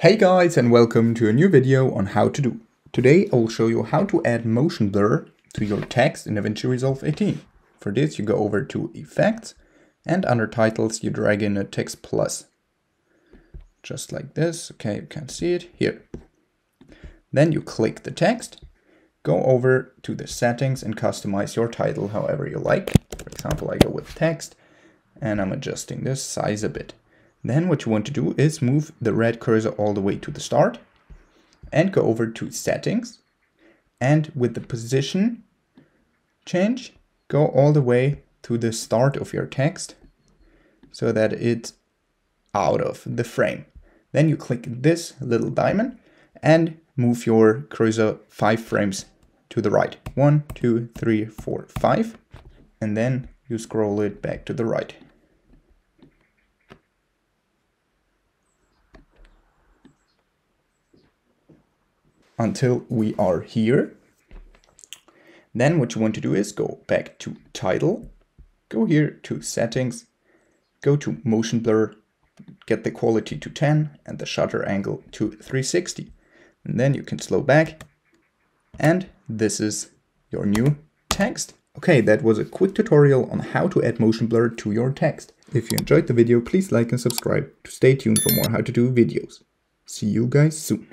Hey guys and welcome to a new video on how to do. Today I'll show you how to add motion blur to your text in DaVinci Resolve 18. For this you go over to Effects and under Titles you drag in a Text Plus. Just like this, okay you can see it here. Then you click the text, go over to the settings and customize your title however you like. For example I go with text and I'm adjusting this size a bit. Then what you want to do is move the red cursor all the way to the start and go over to settings and with the position change go all the way to the start of your text so that it's out of the frame. Then you click this little diamond and move your cursor five frames to the right. One, two, three, four, five. And then you scroll it back to the right. Until we are here. Then what you want to do is go back to title, go here to settings, go to motion blur, get the quality to 10 and the shutter angle to 360. And then you can slow back and this is your new text. Okay, that was a quick tutorial on how to add motion blur to your text. If you enjoyed the video, please like and subscribe to stay tuned for more how to do videos. See you guys soon.